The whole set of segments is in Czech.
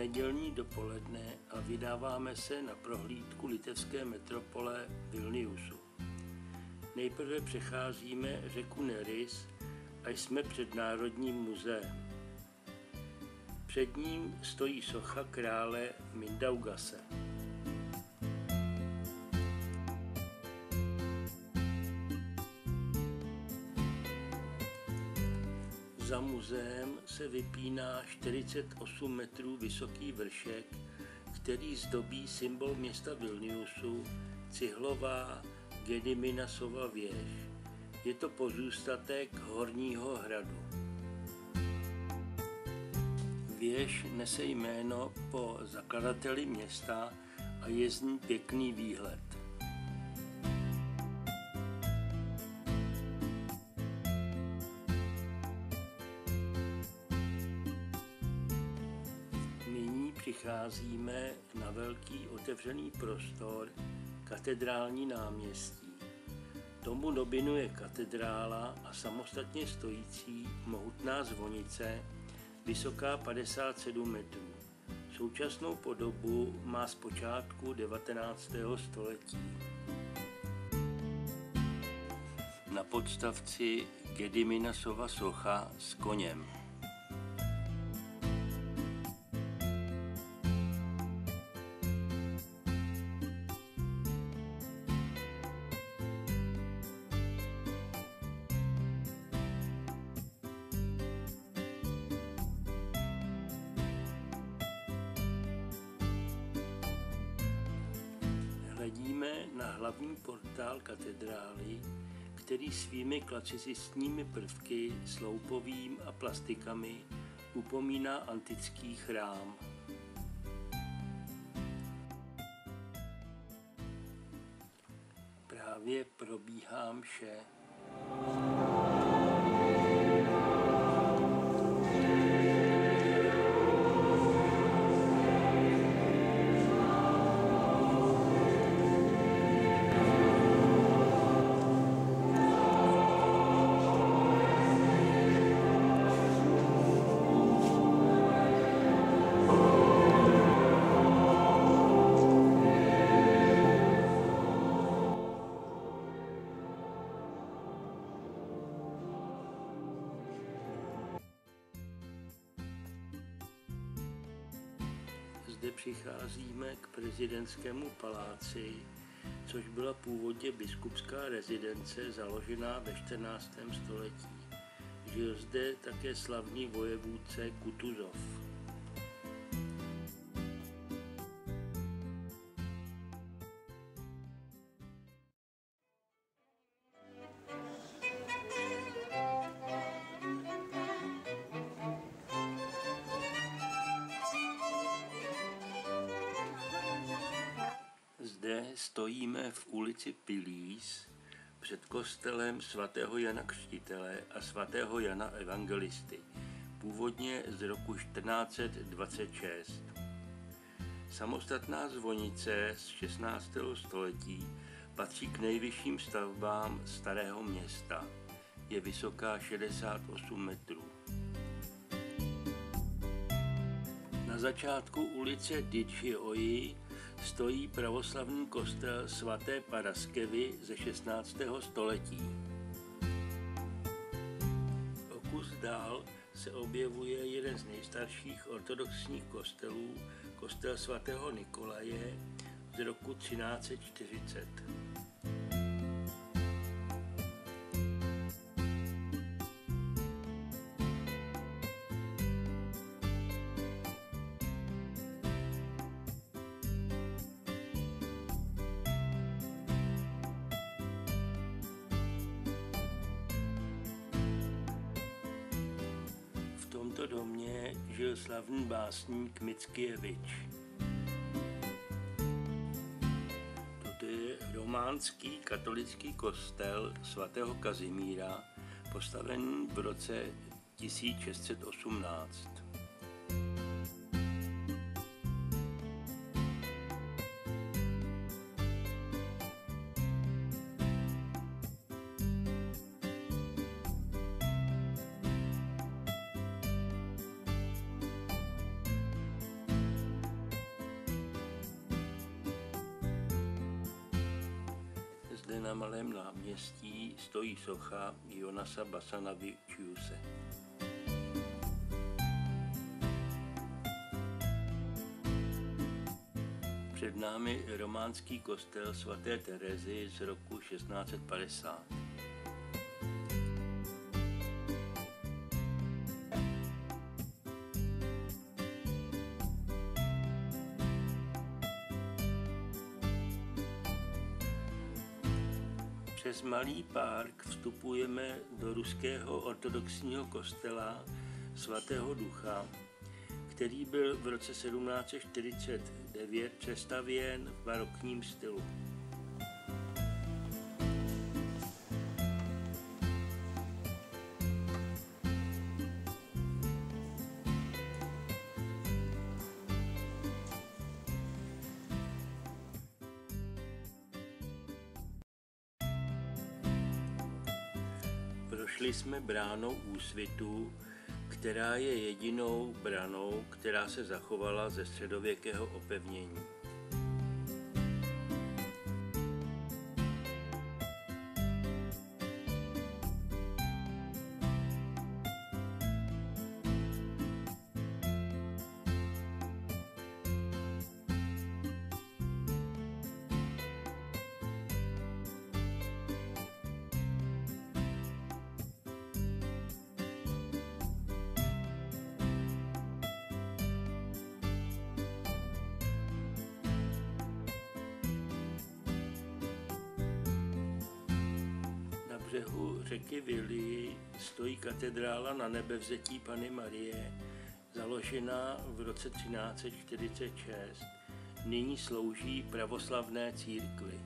nedělní dopoledne a vydáváme se na prohlídku litevské metropole Vilniusu. Nejprve přecházíme řeku Neris a jsme před Národním muzeem. Před ním stojí socha krále Mindaugase. Muzeem se vypíná 48 metrů vysoký vršek, který zdobí symbol města Vilniusu, cihlová Gediminasova věž. Je to pozůstatek horního hradu. Věž nese jméno po zakladateli města a je z ní pěkný výhled. Přicházíme na velký otevřený prostor katedrální náměstí. Tomu dominuje katedrála a samostatně stojící mohutná zvonice, vysoká 57 metrů. Současnou podobu má z počátku 19. století. Na podstavci Gediminasova socha s koněm. Hlavní portál katedrály, který svými klasicistními prvky, sloupovým a plastikami upomíná antický chrám. Právě probíhá mše. Zde přicházíme k prezidentskému paláci, což byla původně biskupská rezidence založená ve 14. století. Žil zde také slavný vojevůdce Kutuzov. Stojíme v ulici Pilís před kostelem svatého Jana Křtitele a svatého Jana Evangelisty, původně z roku 1426. Samostatná zvonice z 16. století patří k nejvyšším stavbám starého města. Je vysoká 68 metrů. Na začátku ulice Didžioji stojí pravoslavný kostel svaté Paraskevy ze 16. století. O kus dál se objevuje jeden z nejstarších ortodoxních kostelů, kostel svatého Nikolaje z roku 1340. tomto domě žil slavný básník Mickiewicz. Toto je románský katolický kostel svatého Kazimíra, postavený v roce 1618. na malém náměstí stojí socha Jonasa Basanavičiuse. Před námi románský kostel svaté Terezy z roku 1650. malý park vstupujeme do ruského ortodoxního kostela svatého ducha, který byl v roce 1749 přestavěn v barokním stylu. Prošli jsme bránou úsvitu, která je jedinou branou, která se zachovala ze středověkého opevnění. Břehu řeky Vili stojí katedrála na nebevzetí Pany Marie, založená v roce 1346. Nyní slouží pravoslavné církvi.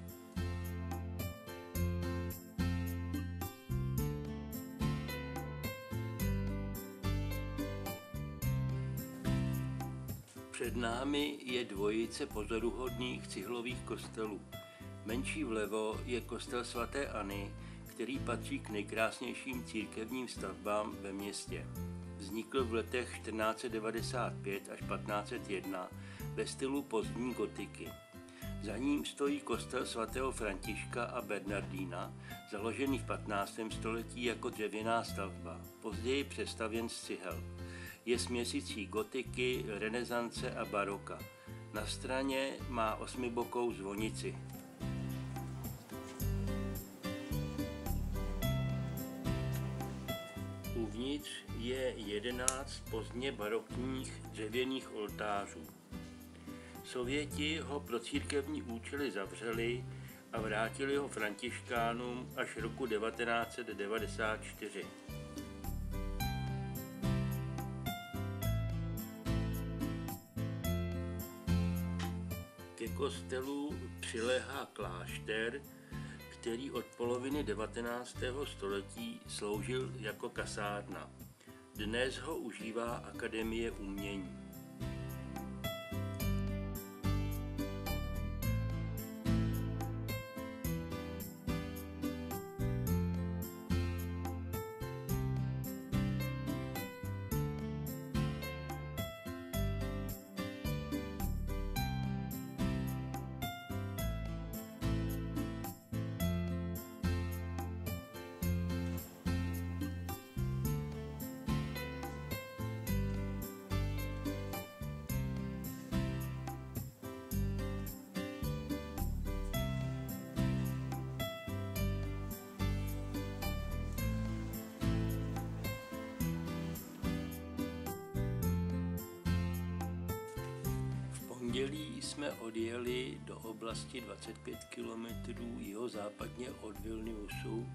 Před námi je dvojice pozoruhodných cihlových kostelů. Menší vlevo je kostel svatéAny, který patří k nejkrásnějším církevním stavbám ve městě. Vznikl v letech 1495 až 1501 ve stylu pozdní gotiky. Za ním stojí kostel svatého Františka a Bernardína, založený v 15. století jako dřevěná stavba, později přestavěn z cihel. Je směsicí gotiky, renesance a baroka. Na straně má osmibokou zvonici. Uvnitř je jedenáct pozdně barokních dřevěných oltářů. Sověti ho pro církevní účely zavřeli a vrátili ho františkánům až roku 1994. Ke kostelu přiléhá klášter, který od poloviny 19. století sloužil jako kasárna. Dnes ho užívá Akademie umění. Pondělí jsme odjeli do oblasti 25 km jihozápadně od Vilniusu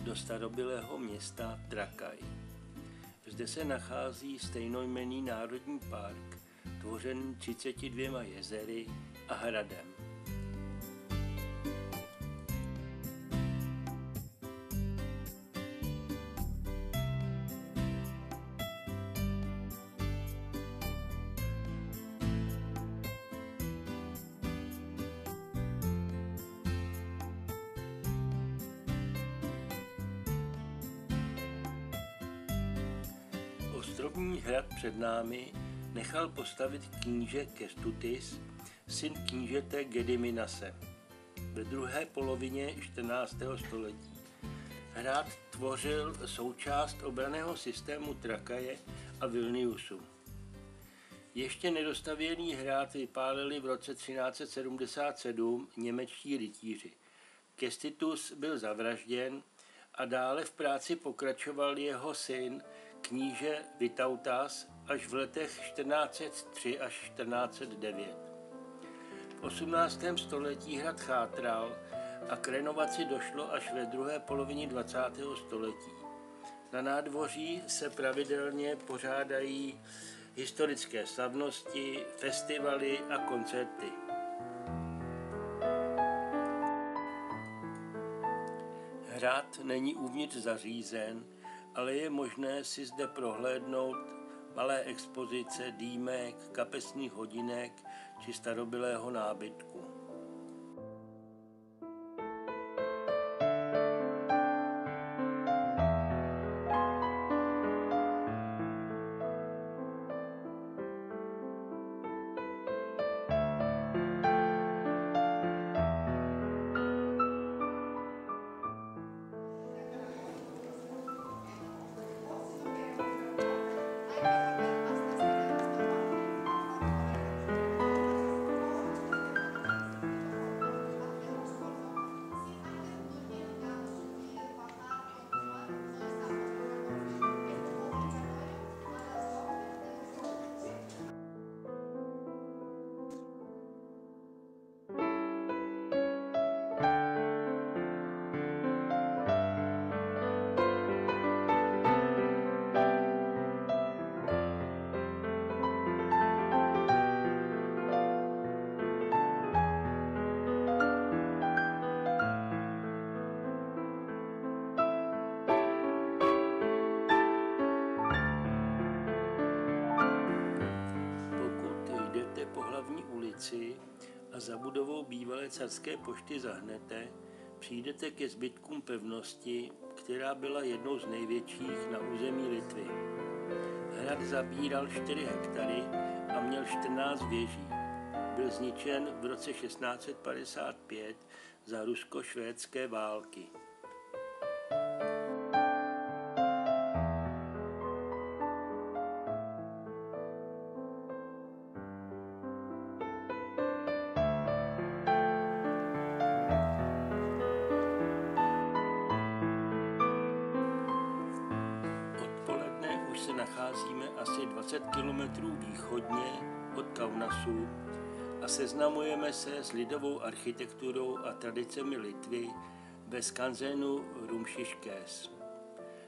do starobylého města Trakaj. Zde se nachází stejnojmenný národní park, tvořený 32 jezery a hradem. Ostrovní hrad před námi nechal postavit kníže Kestutis, syn knížete Gediminase. ve druhé polovině 14. století. Hrad tvořil součást obraného systému Trakaje a Vilniusu. Ještě nedostavěný hrad vypálili v roce 1377 němečtí rytíři. Kestitus byl zavražděn a dále v práci pokračoval jeho syn, kníže Vitautas, až v letech 1403 až 1409. V 18. století hrad chátral a k renovaci došlo až ve druhé polovině 20. století. Na nádvoří se pravidelně pořádají historické slavnosti, festivaly a koncerty. Hrad není uvnitř zařízen, ale je možné si zde prohlédnout malé expozice dýmek, kapesních hodinek či starobylého nábytku. Za budovou bývalé carské pošty zahnete, přijdete ke zbytkům pevnosti, která byla jednou z největších na území Litvy. Hrad zabíral 4 hektary a měl 14 věží. Byl zničen v roce 1655 za rusko-švédské války. Asi 20 km východně od Kaunasu a seznamujeme se s lidovou architekturou a tradicemi Litvy ve skanzenu Rumšiškés.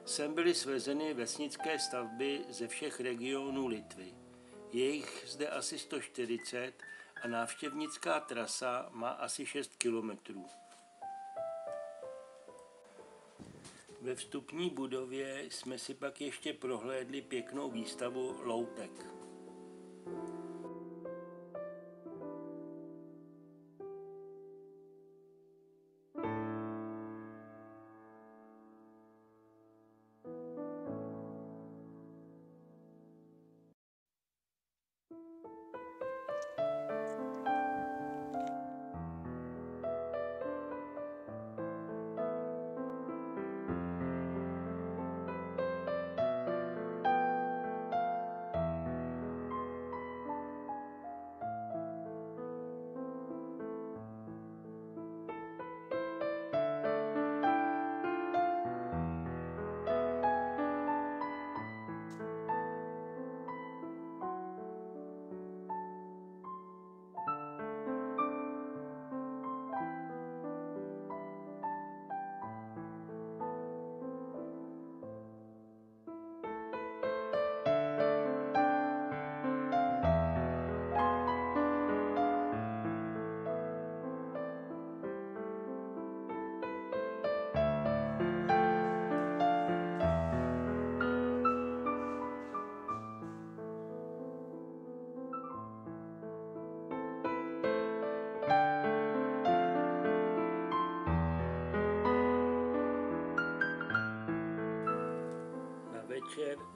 Sem byly svezeny vesnické stavby ze všech regionů Litvy. Je jich zde asi 140 a návštěvnická trasa má asi 6 kilometrů. Ve vstupní budově jsme si pak ještě prohlédli pěknou výstavu loutek.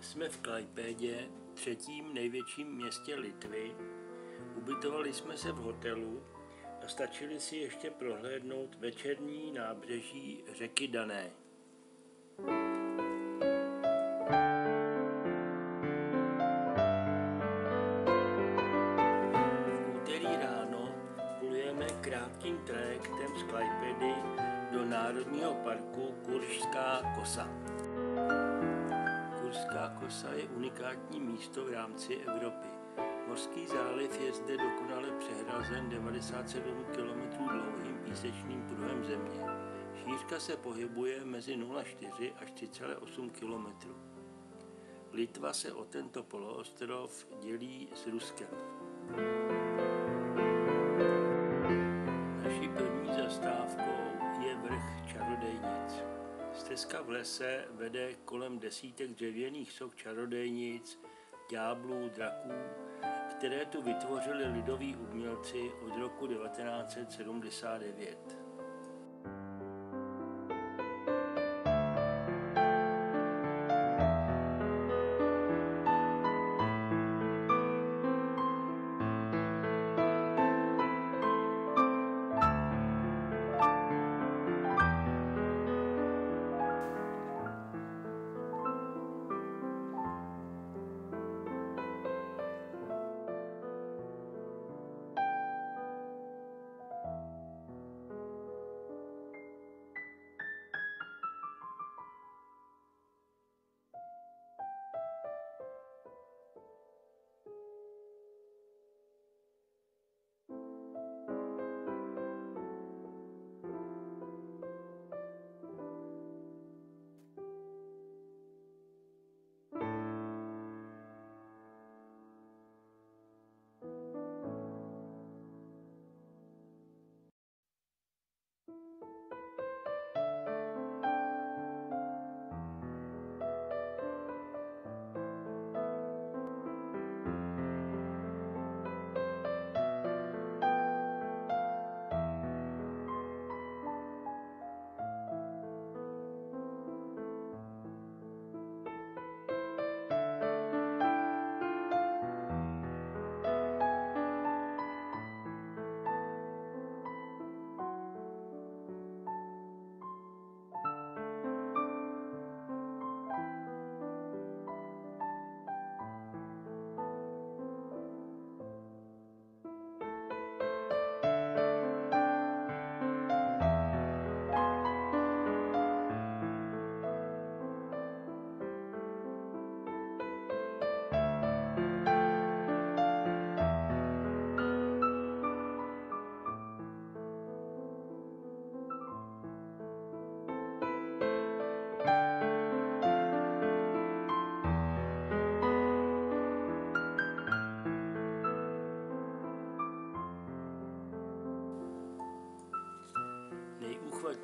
Jsme v Klajpédě, třetím největším městě Litvy. Ubytovali jsme se v hotelu a stačili si ještě prohlédnout večerní nábřeží řeky Dané. V úterý ráno plujeme krátkým trajektem z Klajpedy do Národního parku Kuršská kosa. Kurská kosa je unikátní místo v rámci Evropy. Morský záliv je zde dokonale přehrazen 97 km dlouhým písečným pruhem země. Šířka se pohybuje mezi 0,4 až 3,8 km. Litva se o tento poloostrov dělí s Ruskem. Stezka v lese vede kolem desítek dřevěných soch čarodejnic, ďáblů, draků, které tu vytvořili lidoví umělci od roku 1979.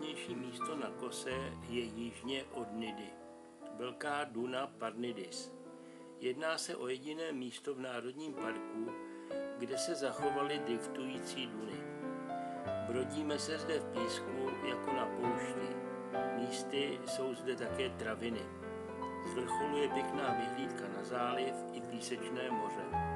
nejúchvatnější místo na kose je jižně od Nidy. Velká Duna Parnidis. Jedná se o jediné místo v Národním parku, kde se zachovaly driftující duny. Brodíme se zde v písku jako na poušti. Místy jsou zde také traviny. Z vrcholu je pěkná vyhlídka na záliv i písečné moře.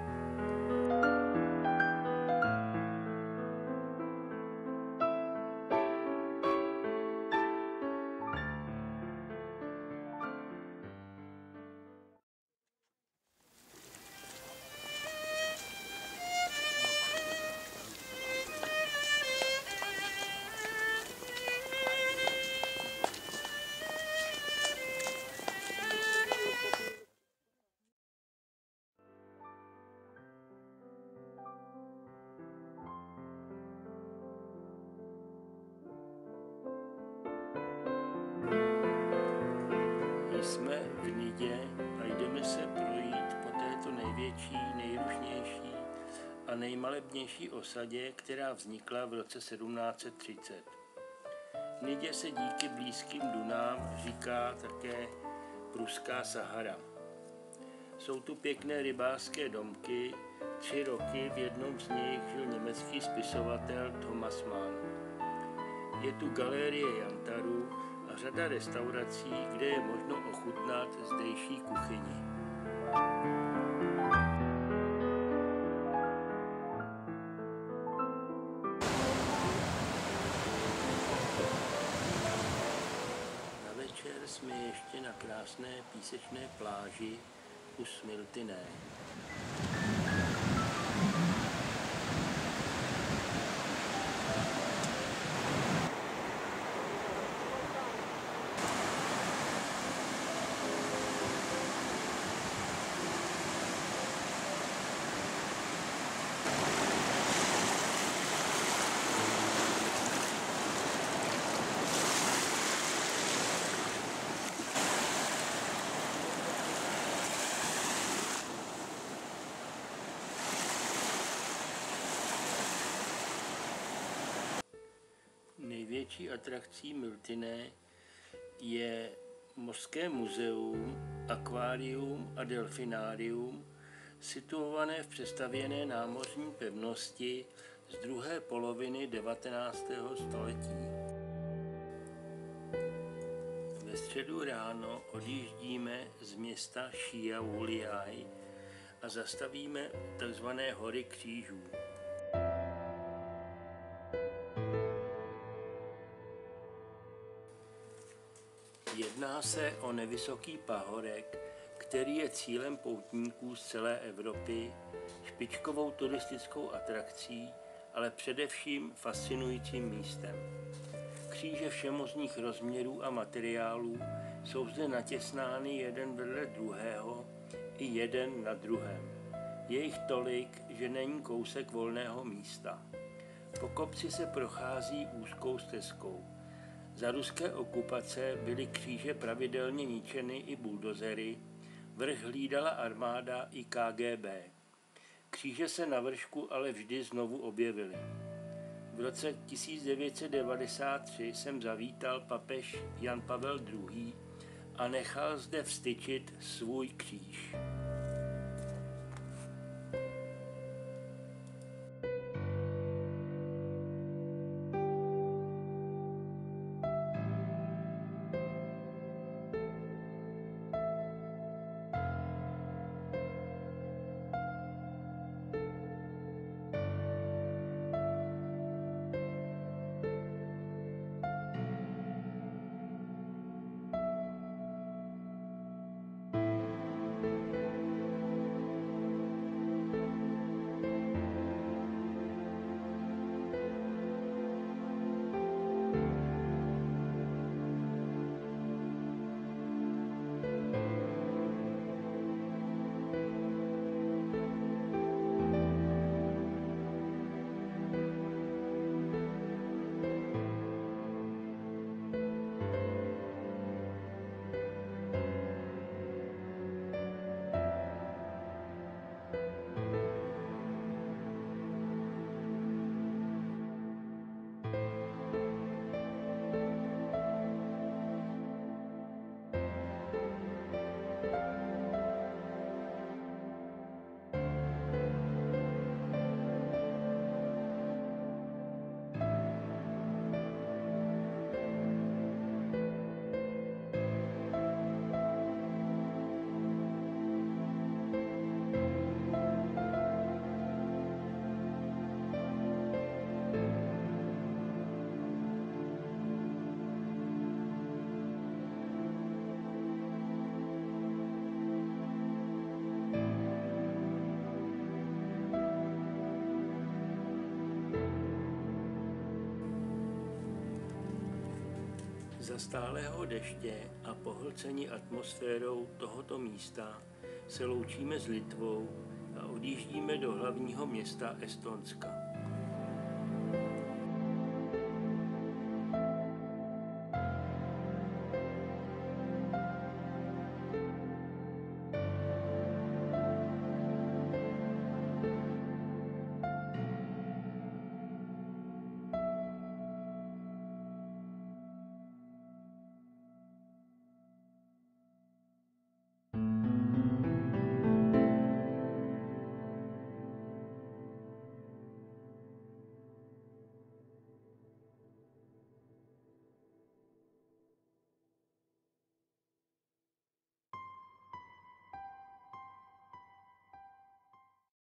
Jsme v Nidě a jdeme se projít po této největší, nejrušnější a nejmalebnější osadě, která vznikla v roce 1730. Nidě se díky blízkým dunám říká také Pruská Sahara. Jsou tu pěkné rybářské domky, tři roky v jednom z nich žil německý spisovatel Thomas Mann. Je tu galerie Jantaru, a řada restaurací, kde je možno ochutnat zdejší kuchyni. Na večer jsme ještě na krásné písečné pláži u Smiltiné. Největší atrakcí Miltiné je Mořské muzeum, akvárium a delfinárium, situované v přestavěné námořní pevnosti z druhé poloviny 19. století. Ve středu ráno odjíždíme z města Šiauliai a zastavíme tzv. hory křížů. Se o nevysoký pahorek, který je cílem poutníků z celé Evropy, špičkovou turistickou atrakcí, ale především fascinujícím místem. Kříže všemozních rozměrů a materiálů jsou zde natěsnány jeden vedle druhého i jeden na druhém. Je jich tolik, že není kousek volného místa. Po kopci se prochází úzkou stezkou. Za ruské okupace byly kříže pravidelně ničeny i buldozery, vrch hlídala armáda i KGB. Kříže se na vršku ale vždy znovu objevily. V roce 1993 jsem zavítal papež Jan Pavel II. a nechal zde vstyčit svůj kříž. Za stálého deště a pohlcení atmosférou tohoto místa se loučíme s Litvou a odjíždíme do hlavního města Estonska.